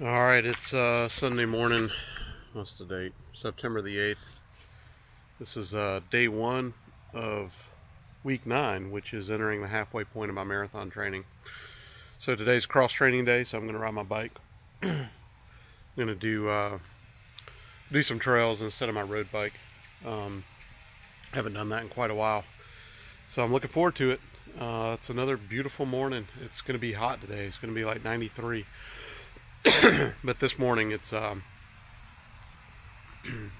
All right, it's uh, Sunday morning. What's the date? September the 8th. This is uh, day one of week nine, which is entering the halfway point of my marathon training. So today's cross training day, so I'm going to ride my bike. I'm going to do uh, do some trails instead of my road bike. Um, haven't done that in quite a while, so I'm looking forward to it. Uh, it's another beautiful morning. It's going to be hot today. It's going to be like 93. but this morning it's um,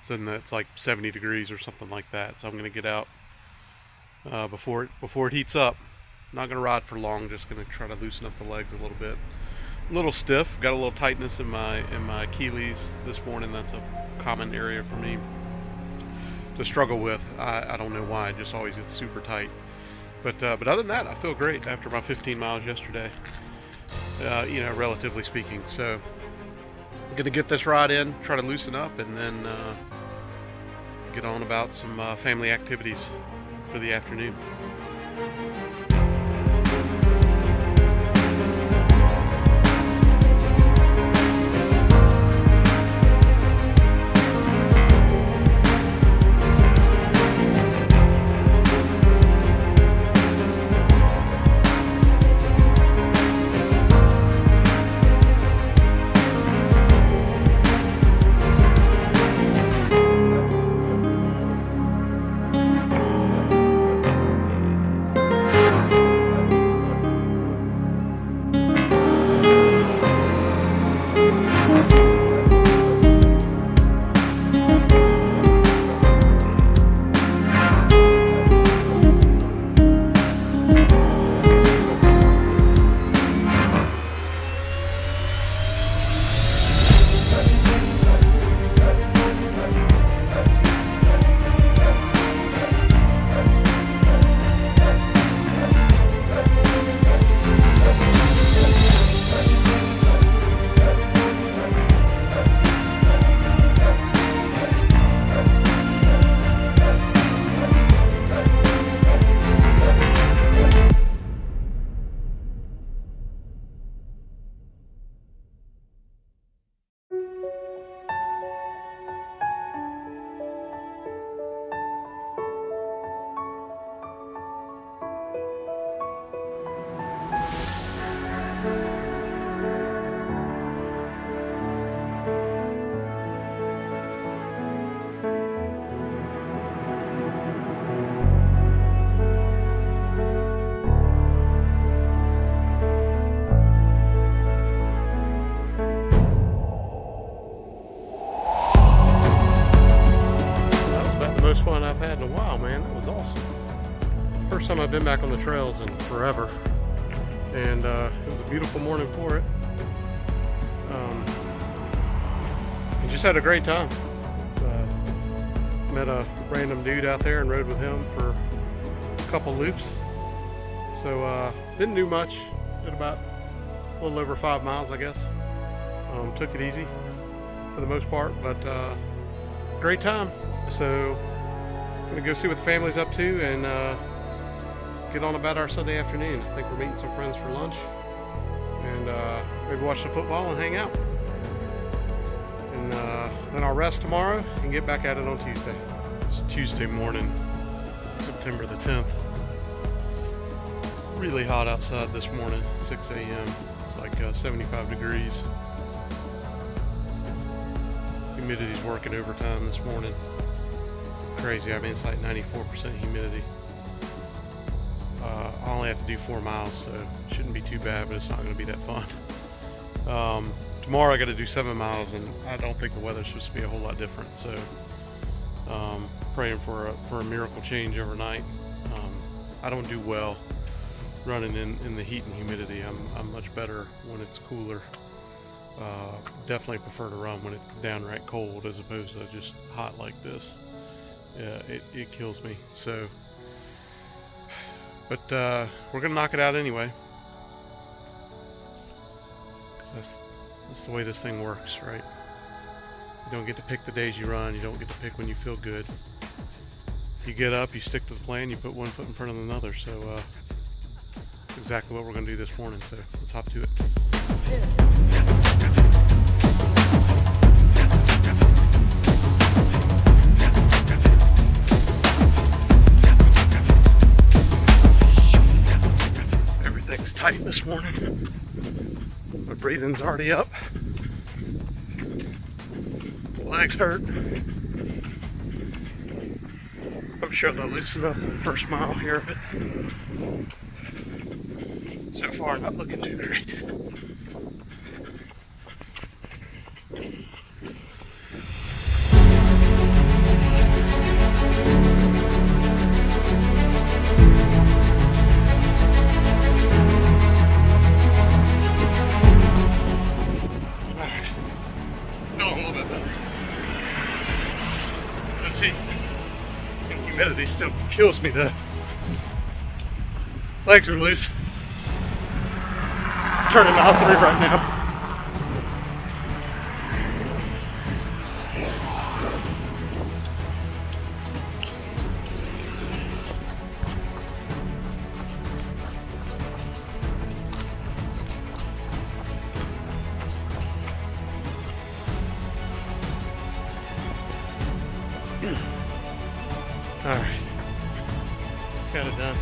it's in the, it's like 70 degrees or something like that. So I'm gonna get out uh, before it before it heats up. Not gonna ride for long. Just gonna try to loosen up the legs a little bit. A little stiff. Got a little tightness in my in my Achilles this morning. That's a common area for me to struggle with. I, I don't know why. It just always gets super tight. But uh, but other than that, I feel great after my 15 miles yesterday uh, you know, relatively speaking. So I'm going to get this ride in, try to loosen up, and then uh, get on about some uh, family activities for the afternoon. I've been back on the trails in forever. And uh, it was a beautiful morning for it. Um, just had a great time. Met a random dude out there and rode with him for a couple loops. So uh, didn't do much. Did about a little over five miles, I guess. Um, took it easy for the most part, but uh, great time. So I'm gonna go see what the family's up to and uh, get on about our Sunday afternoon. I think we're meeting some friends for lunch and uh, maybe watch some football and hang out. And uh, then I'll rest tomorrow and get back at it on Tuesday. It's Tuesday morning, September the 10th. Really hot outside this morning, 6 a.m. It's like uh, 75 degrees. Humidity's working overtime this morning crazy. I mean, it's like 94% humidity. Uh, I only have to do four miles, so it shouldn't be too bad, but it's not going to be that fun. Um, tomorrow I got to do seven miles, and I don't think the weather's supposed to be a whole lot different. So, um, praying for a, for a miracle change overnight. Um, I don't do well running in, in the heat and humidity. I'm, I'm much better when it's cooler. Uh, definitely prefer to run when it's downright cold as opposed to just hot like this yeah, it, it kills me. So, but uh, we're gonna knock it out anyway. That's that's the way this thing works, right? You don't get to pick the days you run. You don't get to pick when you feel good. You get up, you stick to the plan, you put one foot in front of another. So, uh, exactly what we're gonna do this morning. So let's hop to it. This morning. My breathing's already up. Legs hurt. I'm sure they'll loosen up the first mile here, but so far not looking too great. Humidity still kills me. The legs are loose. Turning mile three right now. All right. Got it done.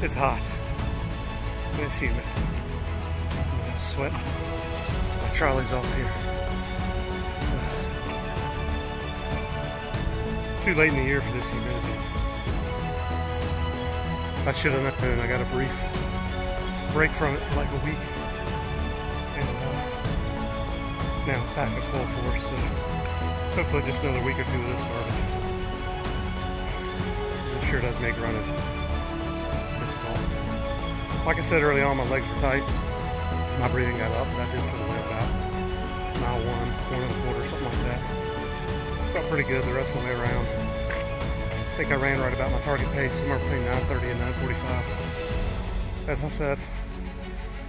It's hot. It's humid. I'm sweating. My trolley's off here. It's, uh, too late in the year for this humidity. I should have known. I got a brief break from it for like a week now back at full force. So hopefully just another week or two of this garbage. It sure does make running difficult. Like I said early on, my legs were tight. My breathing got up, and I did something about mile one, one and a quarter, something like that. Felt pretty good the rest of the way around. I think I ran right about my target pace, somewhere between 9.30 and 9.45. As I said,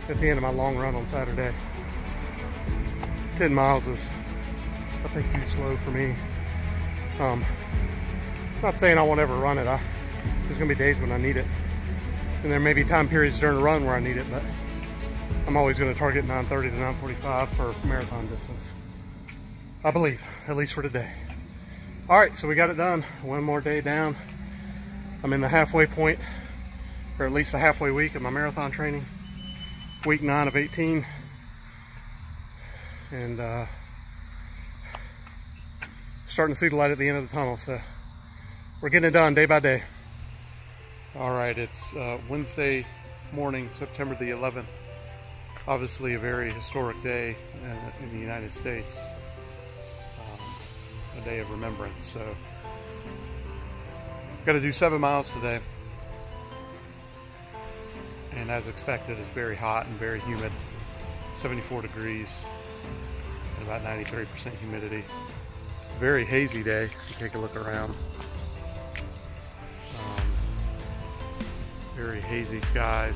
at the end of my long run on Saturday, 10 miles is, I think, too slow for me. Um, not saying I won't ever run it. I, there's going to be days when I need it. And there may be time periods during the run where I need it, but I'm always going to target 930 to 945 for marathon distance. I believe, at least for today. All right, so we got it done. One more day down. I'm in the halfway point, or at least the halfway week of my marathon training. Week nine of 18 and uh, starting to see the light at the end of the tunnel. So we're getting it done day by day. All right, it's uh, Wednesday morning, September the 11th. Obviously, a very historic day in, in the United States, um, a day of remembrance. So, got to do seven miles today, and as expected, it's very hot and very humid, 74 degrees and about 93% humidity. It's a very hazy day if you take a look around. Um, very hazy skies.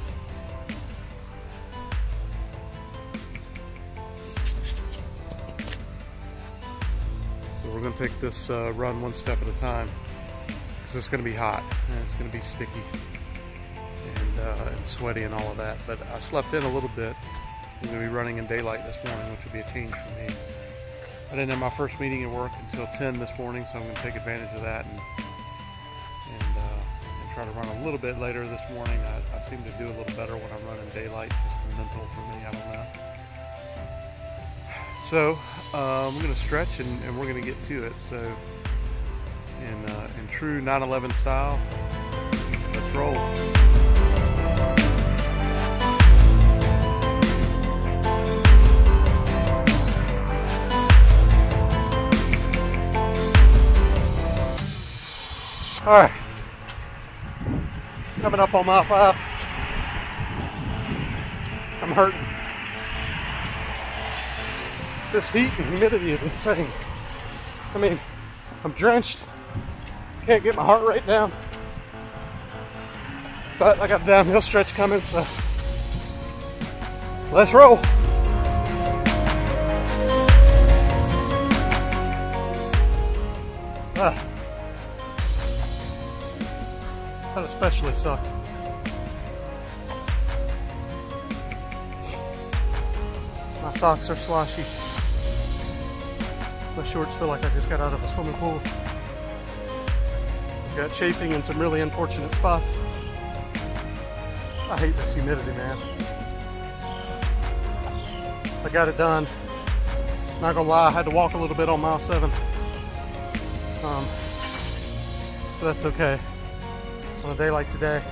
So we're going to take this uh, run one step at a time because it's going to be hot and it's going to be sticky uh, and sweaty and all of that. But I slept in a little bit I'm going to be running in daylight this morning, which will be a change for me. I didn't have my first meeting at work until 10 this morning, so I'm going to take advantage of that and and, uh, and try to run a little bit later this morning. I, I, seem to do a little better when I'm running daylight, just mental for me, I don't know. So uh, I'm going to stretch and, and we're going to get to it. So in, uh, in true 911 style, let's roll. All right. Coming up on mile five. I'm hurting. This heat and humidity is insane. I mean, I'm drenched. Can't get my heart rate down. But I got the downhill stretch coming, so let's roll. Ah. Especially suck. My socks are sloshy. My shorts feel like I just got out of a swimming pool. got chafing in some really unfortunate spots. I hate this humidity, man. I got it done. Not gonna lie, I had to walk a little bit on mile seven. Um, but that's okay. On a day like today,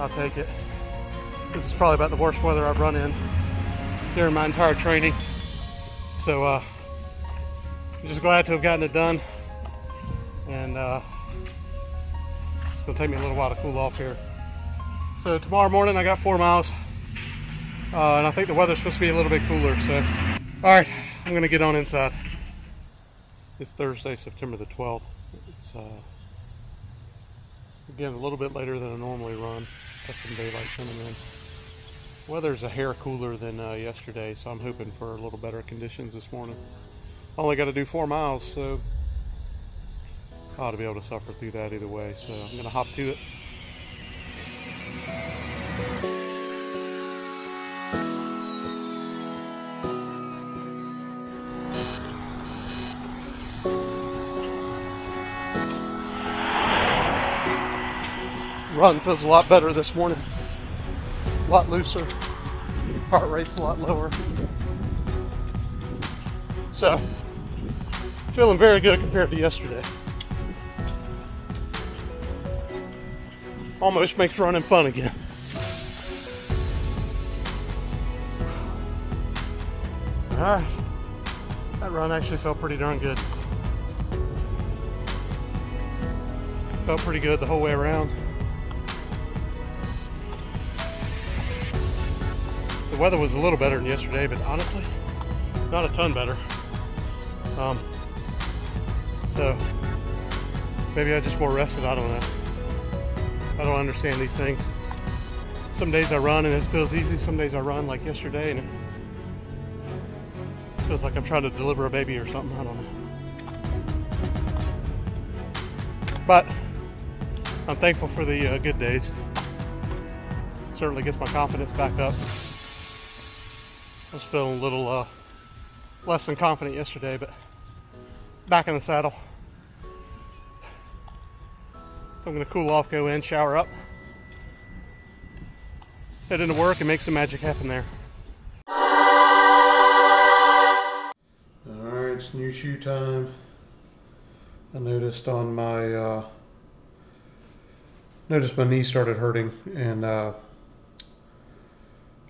I'll take it. This is probably about the worst weather I've run in during my entire training. So uh, I'm just glad to have gotten it done. And uh, it's gonna take me a little while to cool off here. So tomorrow morning I got four miles. Uh, and I think the weather's supposed to be a little bit cooler. So, all right, I'm gonna get on inside. It's Thursday, September the 12th. It's uh, again a little bit later than I normally run. Got some daylight coming in. Weather's a hair cooler than uh, yesterday, so I'm hoping for a little better conditions this morning. Only got to do four miles, so I ought to be able to suffer through that either way. So I'm gonna hop to it. Run feels a lot better this morning. A lot looser. Heart rate's a lot lower. So, feeling very good compared to yesterday. Almost makes running fun again. Alright. That run actually felt pretty darn good. Felt pretty good the whole way around. The weather was a little better than yesterday, but honestly, not a ton better. Um, so maybe I just more rested. I don't know. I don't understand these things. Some days I run and it feels easy. Some days I run like yesterday and it feels like I'm trying to deliver a baby or something. I don't know. But I'm thankful for the uh, good days. Certainly gets my confidence back up. I was feeling a little uh, less than confident yesterday, but back in the saddle. So I'm gonna cool off, go in, shower up, head into work, and make some magic happen there. All right, it's new shoe time. I noticed on my uh, noticed my knee started hurting, and uh,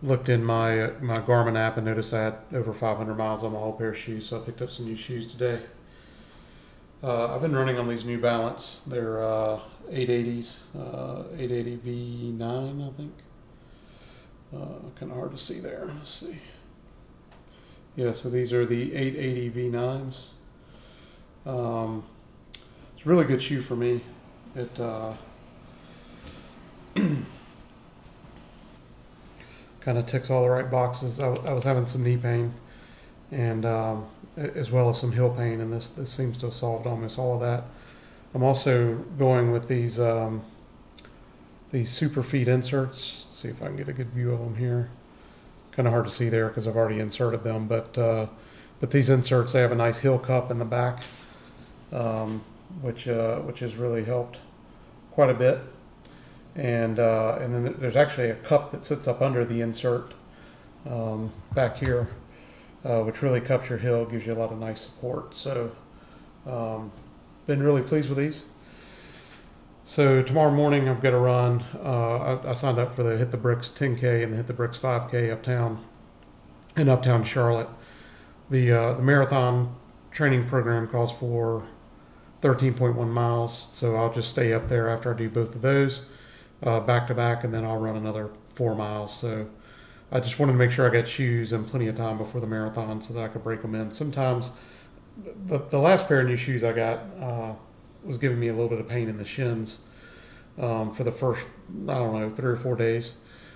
looked in my my Garmin app and noticed I had over 500 miles on my whole pair of shoes, so I picked up some new shoes today. Uh, I've been running on these New Balance. They're uh, 880s, uh, 880 V9, I think. Uh, kind of hard to see there. Let's see. Yeah, so these are the 880 V9s. Um, it's a really good shoe for me. It uh, kind of ticks all the right boxes. I, I was having some knee pain, and um, as well as some heel pain, and this this seems to have solved almost all of that. I'm also going with these um, these Superfeet inserts. Let's see if I can get a good view of them here. Kind of hard to see there because I've already inserted them, but uh, but these inserts they have a nice heel cup in the back, um, which uh, which has really helped quite a bit and uh, and then there's actually a cup that sits up under the insert um, back here, uh, which really cups your heel, gives you a lot of nice support. So, um, been really pleased with these. So tomorrow morning I've got to run. Uh, I, I, signed up for the Hit the Bricks 10K and the Hit the Bricks 5K uptown in uptown Charlotte. The uh, the marathon training program calls for 13.1 miles, so I'll just stay up there after I do both of those uh, back to back, and then I'll run another four miles. So I just wanted to make sure I got shoes and plenty of time before the marathon so that I could break them in. Sometimes the, the last pair of new shoes I got uh, was giving me a little bit of pain in the shins um, for the first, I don't know, three or four days.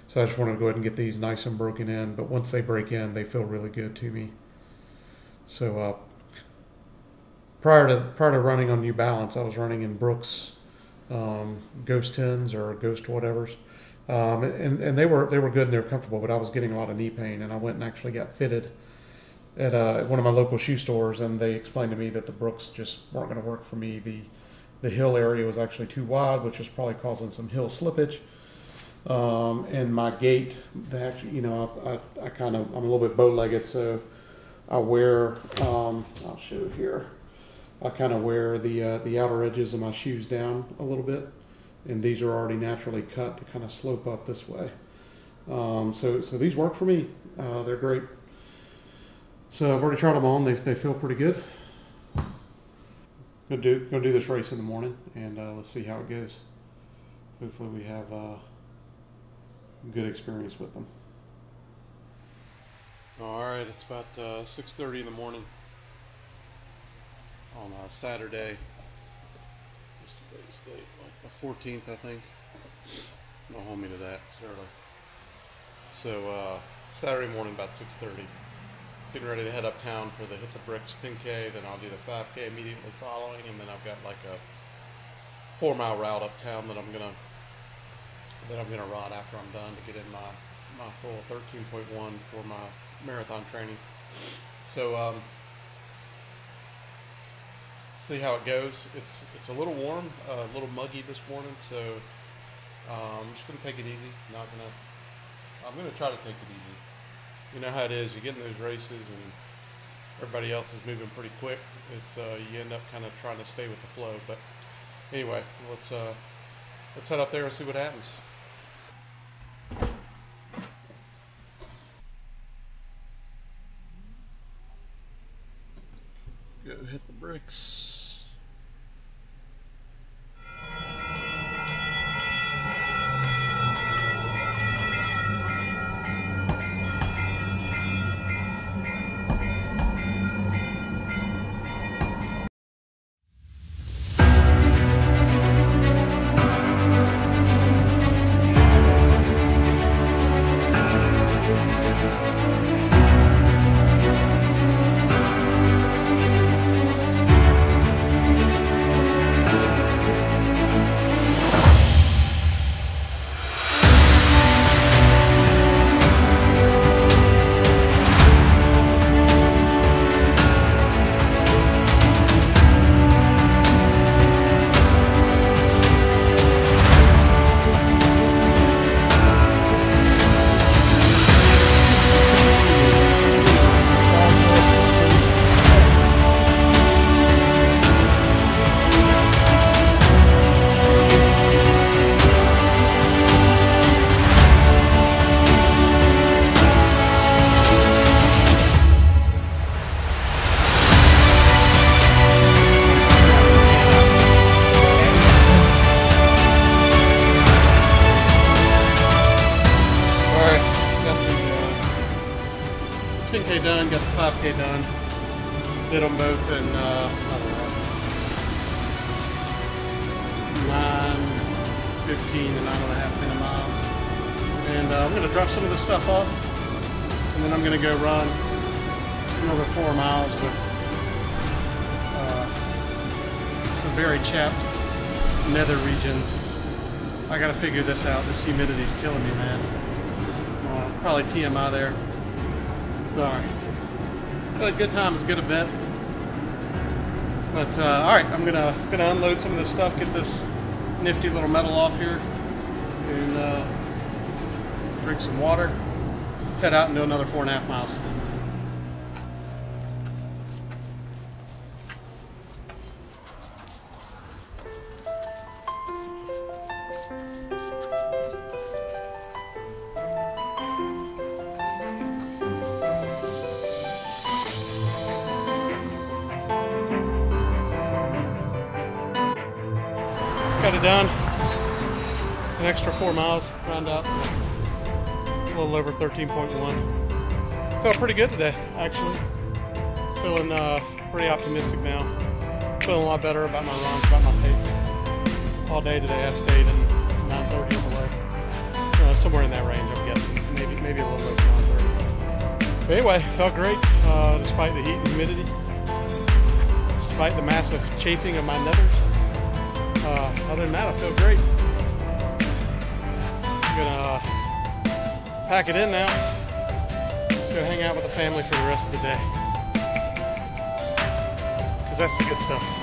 So I just wanted to go ahead and get these nice and broken in. But once they break in, they feel really good to me. So uh, prior to prior to running on New Balance, I was running in Brooks um, Ghost tens or Ghost whatever's, um, and and they were they were good and they were comfortable. But I was getting a lot of knee pain, and I went and actually got fitted at uh, one of my local shoe stores, and they explained to me that the Brooks just weren't going to work for me. The the hill area was actually too wide, which is probably causing some hill slippage. Um, and my gait, the actually, you know, I, I, I kind of, I'm a little bit bow-legged, so I wear, um, I'll show here. I kind of wear the uh, the outer edges of my shoes down a little bit, and these are already naturally cut to kind of slope up this way. Um, so so these work for me. Uh, they're great. So I've already tried them on. They they feel pretty good. Gonna do gonna do this race in the morning, and uh, let's see how it goes. Hopefully we have a good experience with them. All right, it's about uh, 6:30 in the morning on a Saturday. What's today's date? Like the 14th, I think. Don't hold me to that. It's early. So uh, Saturday morning, about 6:30. Getting ready to head uptown for the Hit the Bricks 10K. Then I'll do the 5K immediately following, and then I've got like a four mile route uptown that I'm gonna that I'm gonna ride after I'm done to get in my my full 13.1 for my marathon training. So um, see how it goes. It's it's a little warm, uh, a little muggy this morning, so um, I'm just gonna take it easy. Not gonna. I'm gonna try to take it easy. You know how it is. You get in those races and everybody else is moving pretty quick. It's uh, you end up kind of trying to stay with the flow. But anyway, let's uh, let's head up there and see what happens. Go hit the bricks. Done. Did them both in uh, I don't know, nine, 15, and nine and a half minute miles. And uh, I'm gonna drop some of this stuff off, and then I'm gonna go run another four miles with uh, some very chapped nether regions. I gotta figure this out. This humidity's killing me, man. Uh, probably TMI there. It's alright. Good time, it's a good event. But uh, alright, I'm gonna gonna unload some of this stuff, get this nifty little medal off here, and uh, drink some water, head out and do another four and a half miles. 15.1. Felt pretty good today, actually. Feeling uh, pretty optimistic now. Feeling a lot better about my runs, about my pace. All day today I stayed in 930 or below. Uh, somewhere in that range, I'm guessing. Maybe, maybe a little bit over 930. But anyway, felt great uh, despite the heat and humidity. Despite the massive chafing of my nethers. Uh, other than that, I feel great. I'm gonna uh, pack it in now. Go hang out with the family for the rest of the day. Because that's the good stuff.